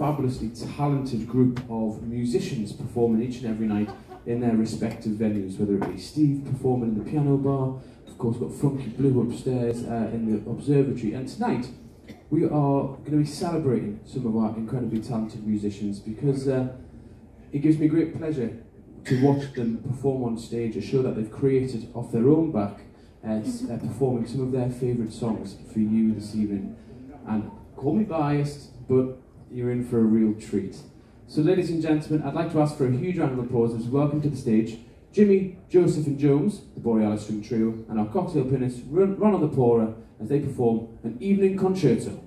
fabulously talented group of musicians performing each and every night in their respective venues, whether it be Steve performing in the piano bar, of course, got Funky Blue upstairs uh, in the observatory, and tonight we are going to be celebrating some of our incredibly talented musicians because uh, it gives me great pleasure to watch them perform on stage, a show that they've created off their own back, uh, performing some of their favourite songs for you this evening. And call me biased, but you're in for a real treat. So, ladies and gentlemen, I'd like to ask for a huge round of applause as we welcome to the stage Jimmy, Joseph, and Jones, the Borealis String Trio, and our cocktail pianist Ronald the Poorer as they perform an evening concerto.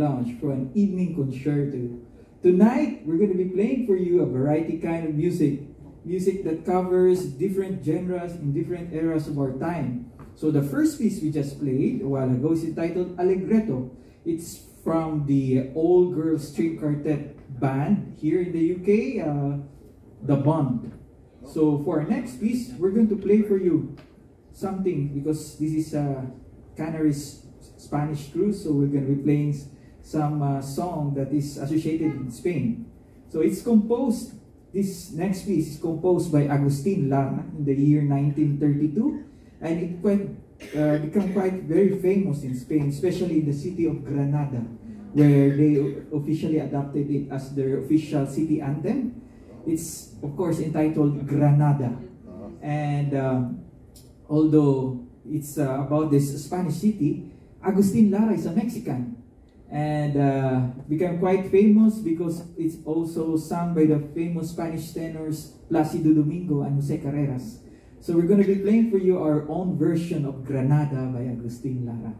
Lounge for an evening concerto. Tonight, we're going to be playing for you a variety kind of music, music that covers different genres in different eras of our time. So the first piece we just played a while ago is entitled Allegretto. It's from the Old Girl String Quartet band here in the UK, uh, The Bond. So for our next piece, we're going to play for you something because this is a Canaries Spanish cruise, so we're going to be playing some uh, song that is associated with Spain. So it's composed, this next piece is composed by Agustin Lara in the year 1932, and it quite, uh, became quite very famous in Spain, especially in the city of Granada, where they officially adopted it as their official city anthem. It's, of course, entitled Granada. And um, although it's uh, about this Spanish city, Agustin Lara is a Mexican and uh, became quite famous because it's also sung by the famous Spanish tenors Placido Domingo and Jose Carreras. So we're going to be playing for you our own version of Granada by Agustin Lara.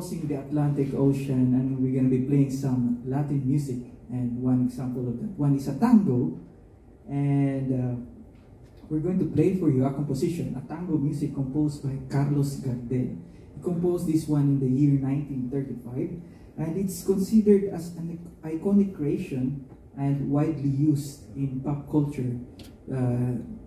Crossing the Atlantic Ocean and we're gonna be playing some Latin music. And one example of that one is a tango. And uh, we're going to play for you a composition, a tango music composed by Carlos Gardel. He composed this one in the year 1935, and it's considered as an iconic creation and widely used in pop culture. Uh,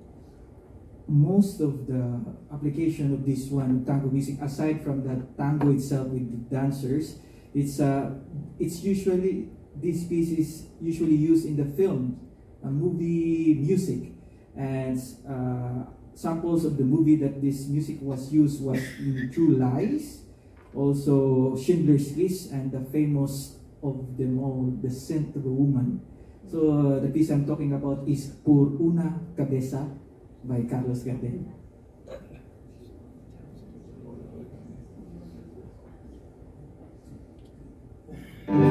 most of the application of this one tango music, aside from the tango itself with the dancers, it's uh, it's usually this piece is usually used in the film, movie music, and uh, samples of the movie that this music was used was in True Lies, also Schindler's List, and the famous of them all, The Scent of a Woman. So uh, the piece I'm talking about is Por una cabeza by Carlos Gardel.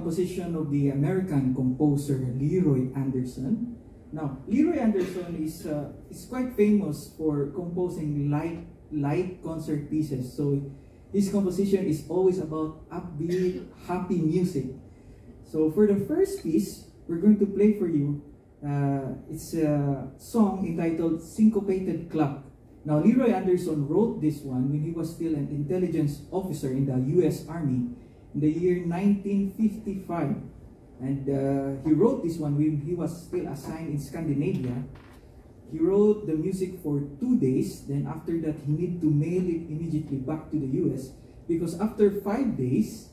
composition of the American composer Leroy Anderson. Now Leroy Anderson is uh, is quite famous for composing light light concert pieces. So his composition is always about upbeat, happy music. So for the first piece, we're going to play for you. Uh, it's a song entitled Syncopated Clock. Now, Leroy Anderson wrote this one when he was still an intelligence officer in the U.S. Army, in the year 1955. And uh, he wrote this one when he was still assigned in Scandinavia. He wrote the music for two days. Then after that, he needed to mail it immediately back to the U.S. because after five days,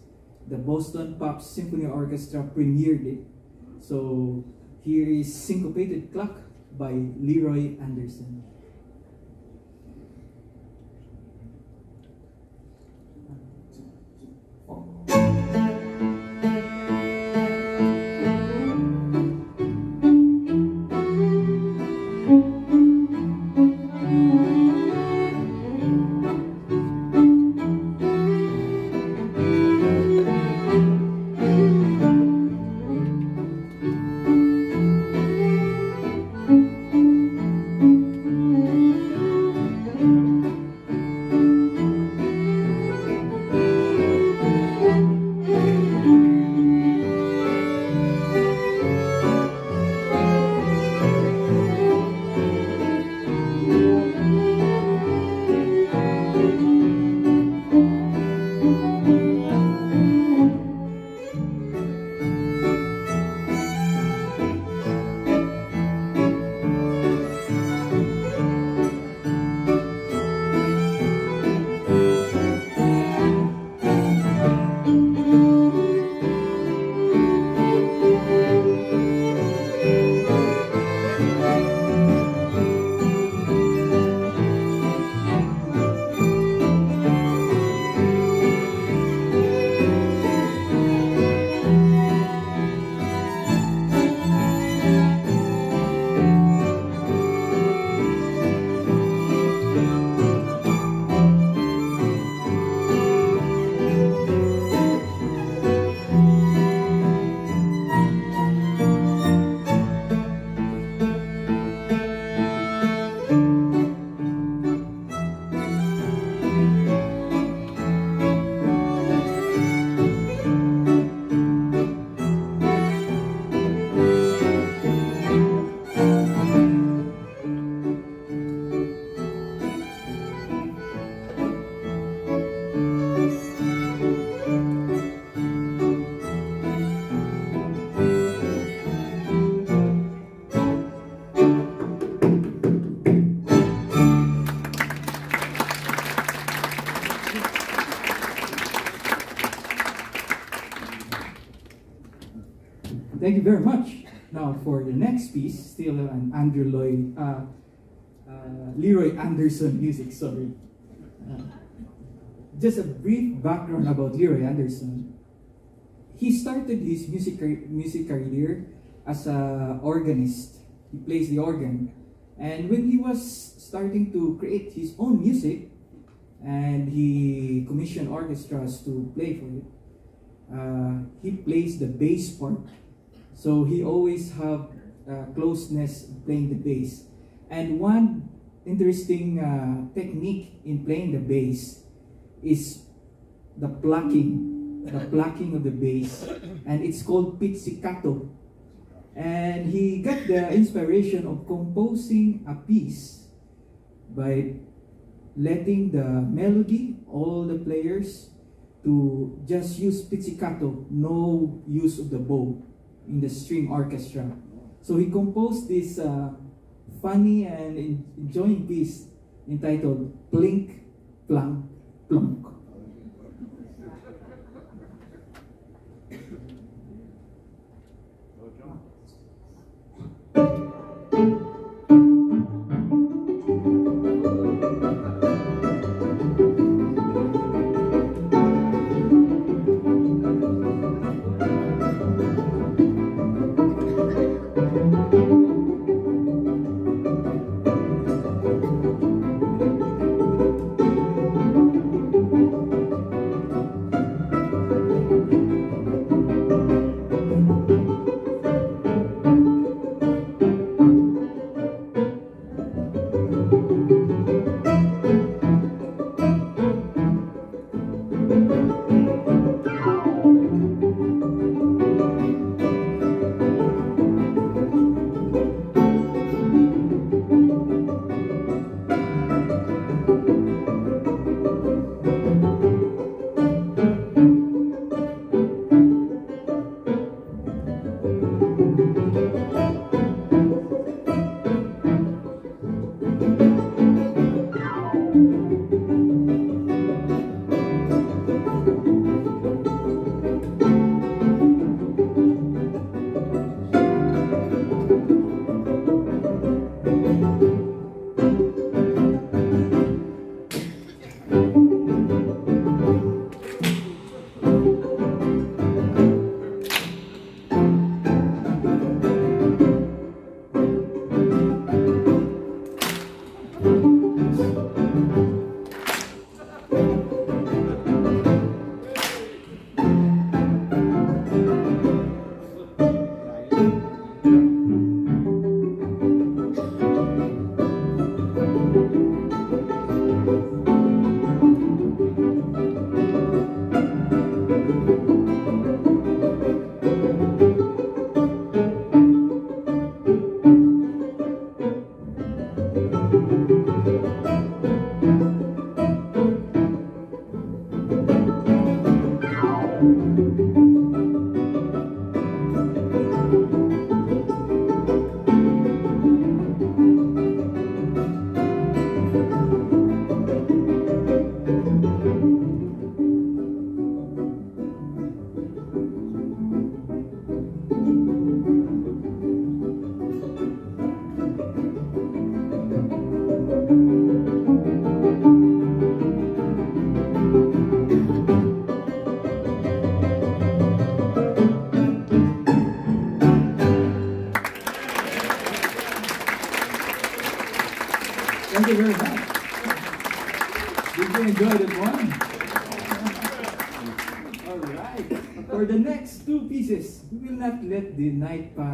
the Boston Pops Symphony Orchestra premiered it. So here is Syncopated Clock by Leroy Anderson. Thank you very much. Now for the next piece, still an Andrew Lloyd, uh, uh, Leroy Anderson music. Sorry. Uh, just a brief background about Leroy Anderson. He started his music music career as an organist. He plays the organ, and when he was starting to create his own music, and he commissioned orchestras to play for it, uh, he plays the bass part so he always have uh, closeness playing the bass. And one interesting uh, technique in playing the bass is the plucking, the plucking of the bass, and it's called pizzicato. And he got the inspiration of composing a piece by letting the melody, all the players, to just use pizzicato, no use of the bow in the string orchestra. So he composed this uh, funny and enjoying piece entitled Plink, Plank, Plonk.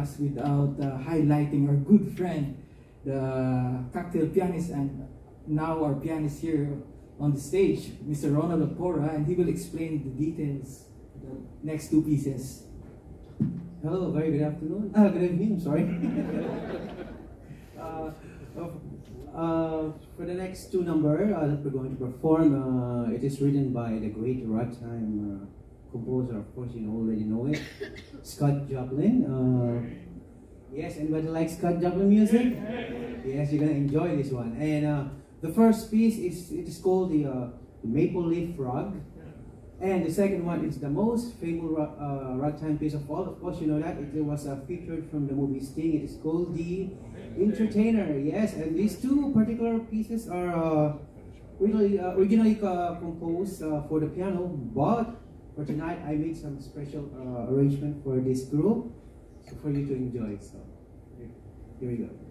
Pass without uh, highlighting our good friend, the cocktail pianist, and now our pianist here on the stage, Mr. Ronald Apora, and he will explain the details of the next two pieces. Hello, very good afternoon. Ah, good evening, sorry. uh, uh, for the next two number uh, that we're going to perform, uh, it is written by the great ragtime uh, composer, of course you already know it, Scott Joplin. Uh, yes, anybody likes Scott Joplin music? Yes, you're gonna enjoy this one. And uh, the first piece is it is called the uh, Maple Leaf Rag. And the second one is the most famous uh, ragtime piece of all. Of course, you know that it was uh, featured from the movie Sting. It is called the Entertainer. Yes, and these two particular pieces are uh, really uh, originally uh, composed uh, for the piano, but for tonight I made some special uh, arrangement for this group so for you to enjoy. So here we go.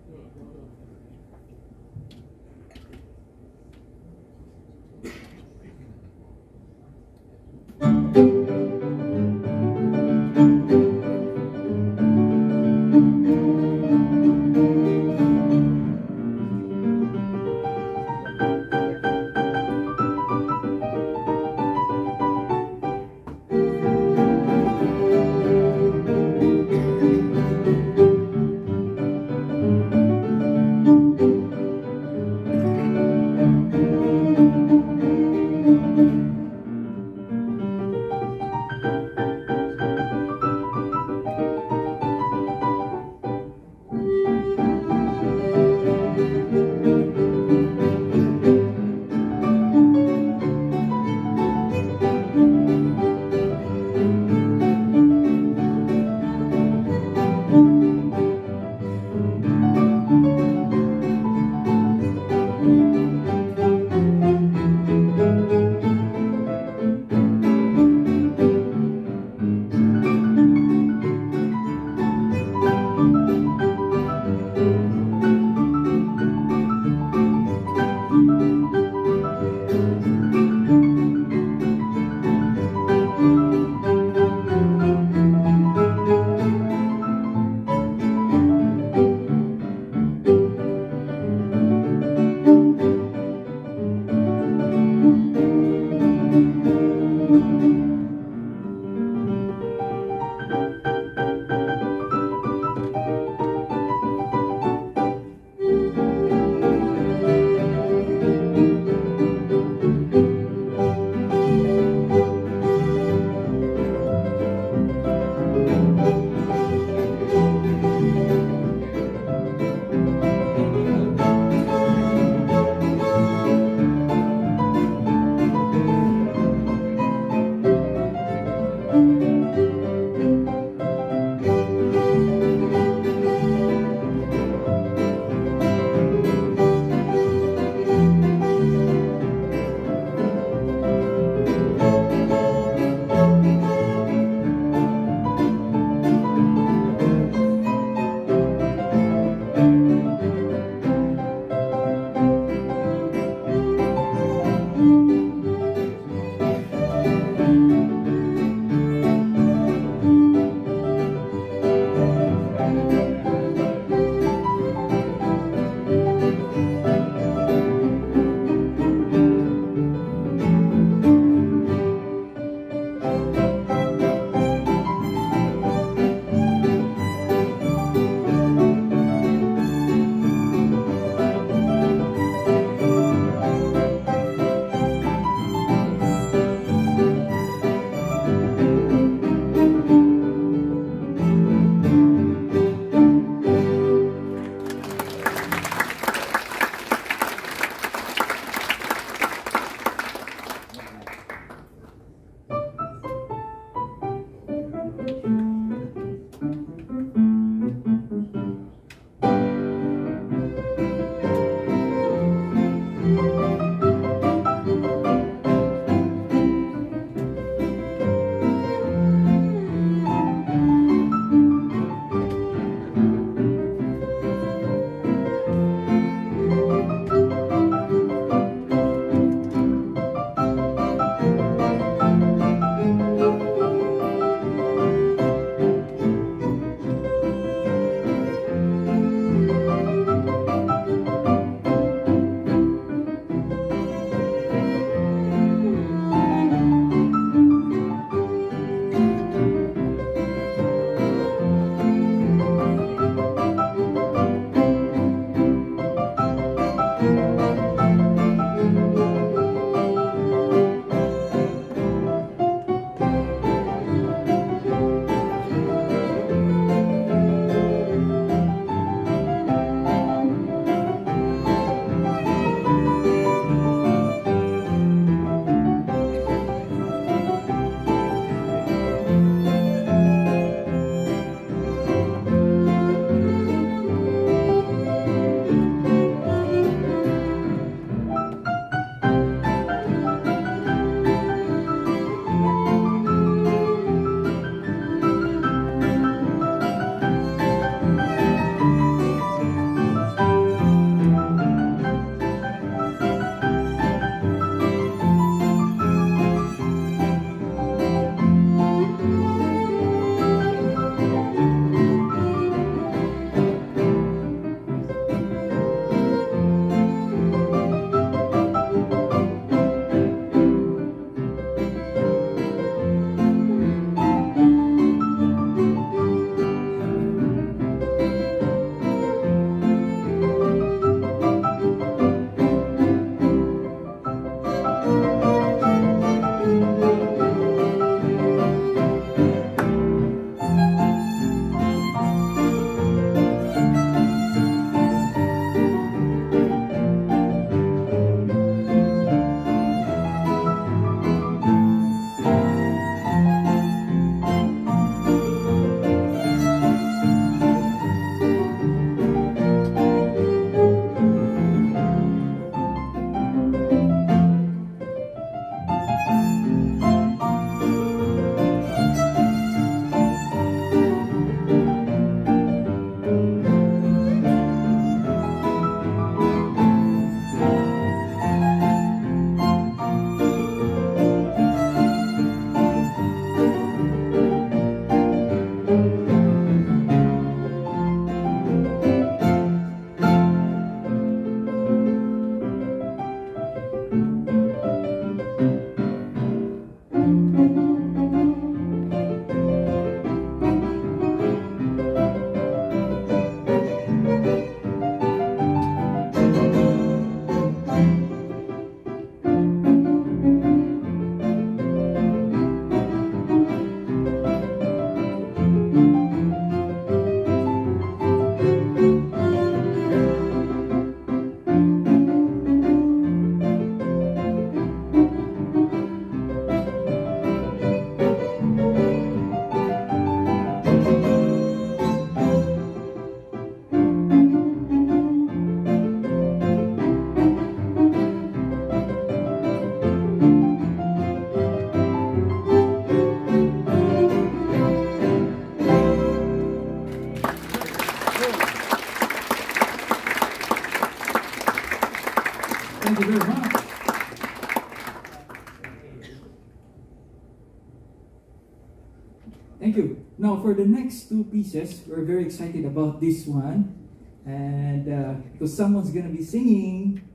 Two pieces, we're very excited about this one. And uh, because someone's going to be singing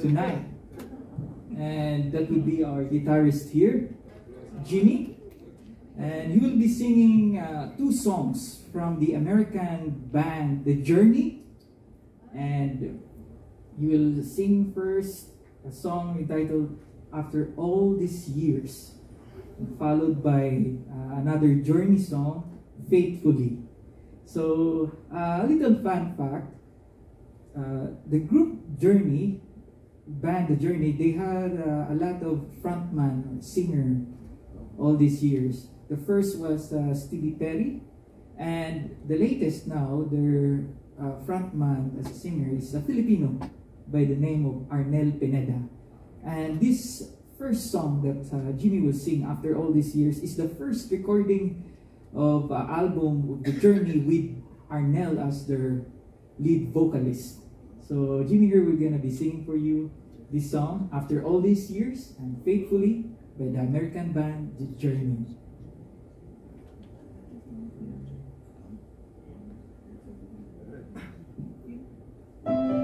tonight. And that will be our guitarist here, Jimmy. And he will be singing uh, two songs from the American band The Journey. And he will sing first a song entitled After All These Years, followed by uh, another Journey song, Faithfully. So, uh, a little fun fact uh, the group Journey, band The Journey, they had uh, a lot of frontman, or singer all these years. The first was uh, Stevie Perry, and the latest now, their uh, frontman as a singer is a Filipino by the name of Arnel Pineda. And this first song that uh, Jimmy will sing after all these years is the first recording of uh, album The Journey with Arnel as their lead vocalist. So Jimmy here, we're gonna be singing for you this song after all these years and faithfully by the American band The Journey.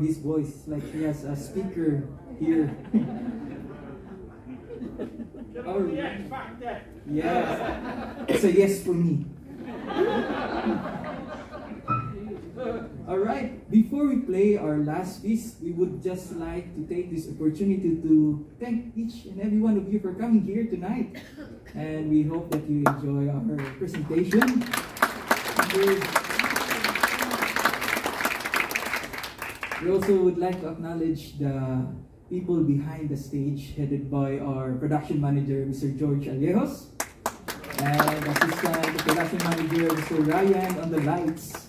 his voice. Like he has a speaker here. Oh, yes. It's a yes for me. All right. Before we play our last piece, we would just like to take this opportunity to thank each and every one of you for coming here tonight. And we hope that you enjoy our presentation. We also would like to acknowledge the people behind the stage, headed by our production manager, Mr. George Alejos, and assistant the production manager, Mr. Ryan on the lights.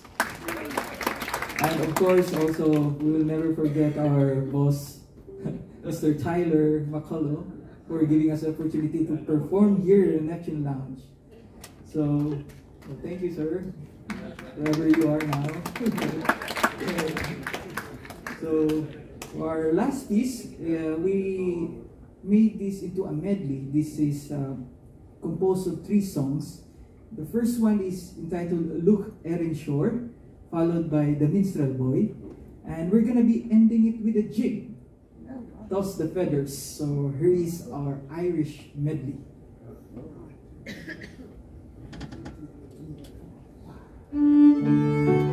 And of course, also, we will never forget our boss, Mr. Tyler McCullough, for giving us the opportunity to perform here in the Neptune Lounge. So, well, thank you, sir, wherever you are now. so, our last piece, uh, we made this into a medley. This is uh, composed of three songs. The first one is entitled Lough Erne Shore, followed by The Minstrel Boy. And we're gonna be ending it with a jig. Toss the feathers. So here is our Irish medley.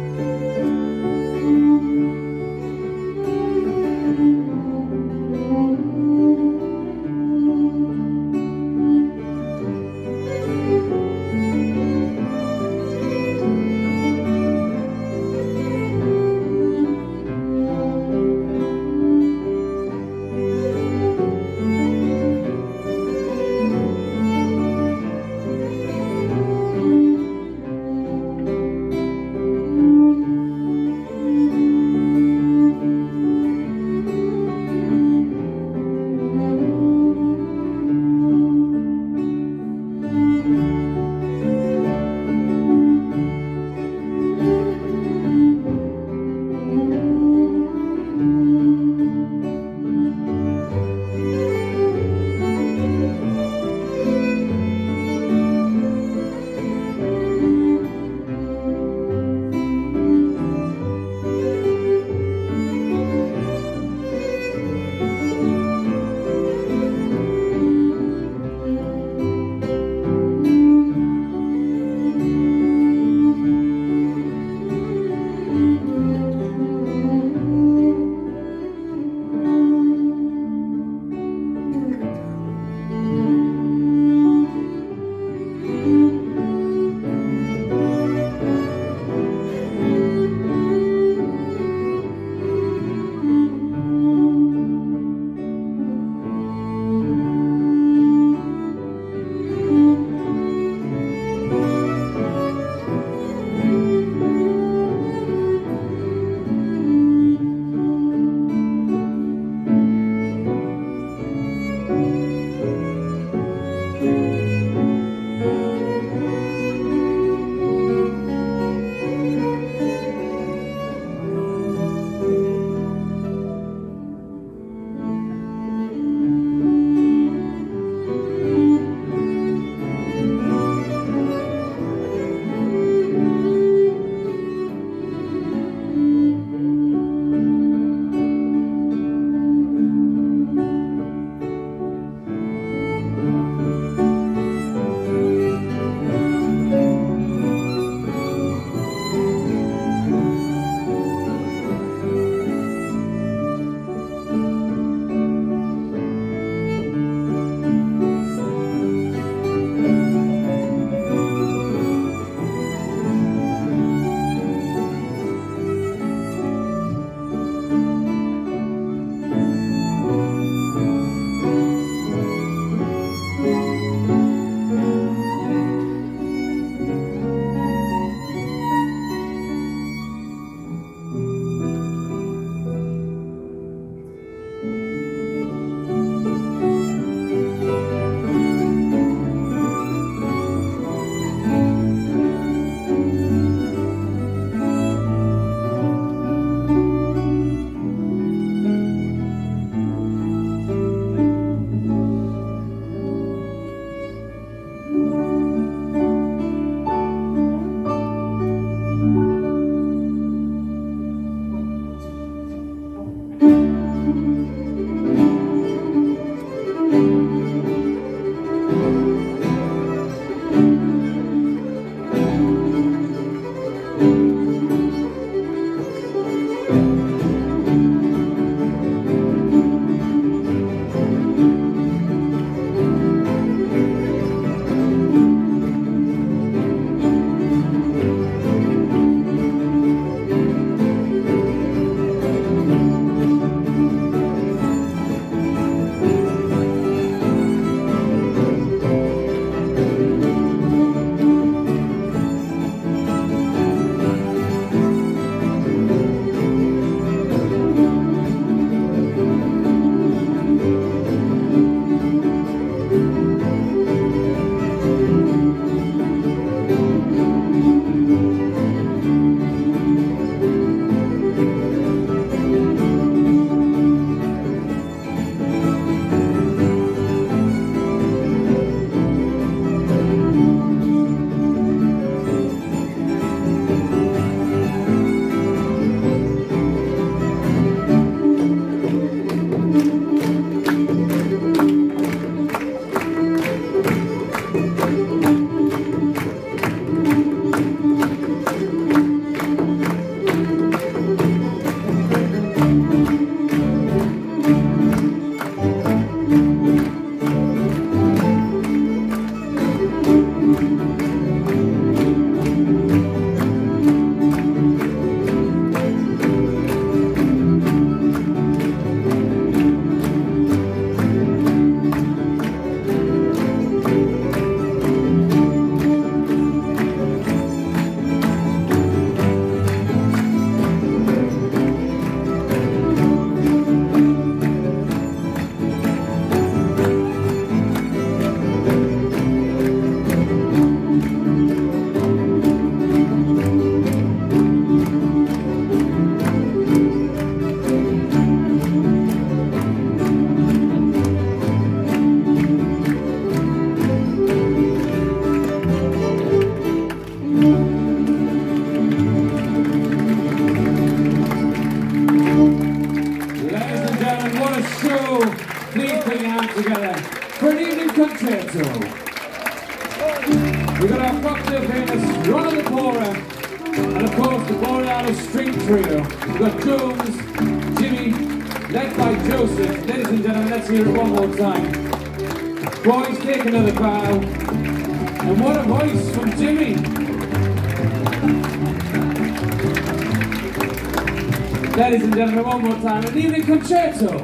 time, an evening concerto.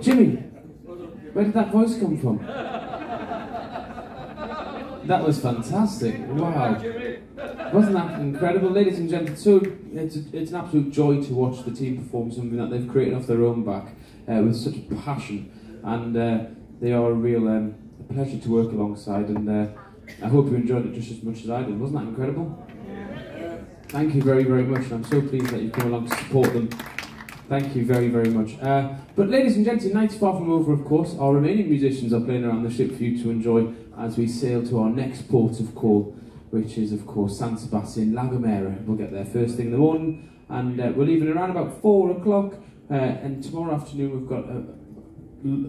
Jimmy, where did that voice come from? That was fantastic. Wow. Wasn't that incredible? Ladies and gentlemen, so it's, it's an absolute joy to watch the team perform something that they've created off their own back uh, with such passion. And uh, they are a real um, pleasure to work alongside. And uh, I hope you enjoyed it just as much as I did. Wasn't that incredible? Thank you very, very much. And I'm so pleased that you've come along to support them. Thank you very, very much. Uh, but ladies and gentlemen, night's far from over, of course. Our remaining musicians are playing around the ship for you to enjoy as we sail to our next port of call, which is, of course, San Sebastian, La Gomera. We'll get there first thing in the morning, and uh, we're leaving around about four o'clock. Uh, and tomorrow afternoon, we've got uh,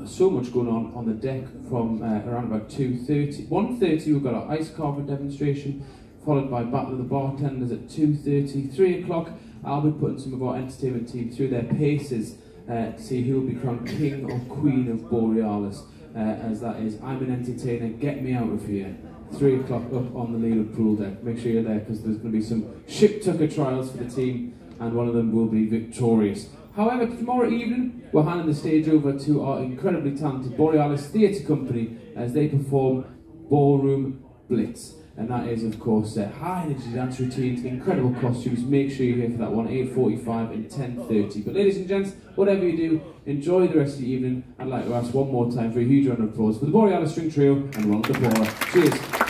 so much going on on the deck from uh, around about 2.30. 1.30, we've got our ice carving demonstration, followed by Battle of the Bartenders at 2.30. 3 o'clock, I'll be putting some of our entertainment team through their paces uh, to see who will be crowned King or Queen of Borealis, uh, as that is, I'm an entertainer, get me out of here. Three o'clock up on the Leland pool deck. Make sure you're there because there's going to be some ship tucker trials for the team, and one of them will be victorious. However, tomorrow evening, we're handing the stage over to our incredibly talented Borealis Theatre Company as they perform Ballroom Blitz and that is of course uh, high energy dance routines, incredible costumes. Make sure you're here for that one, 8.45 and 10.30. But ladies and gents, whatever you do, enjoy the rest of the evening. I'd like to ask one more time for a huge round of applause for the Borealis String Trio and Ron DePaula. Cheers.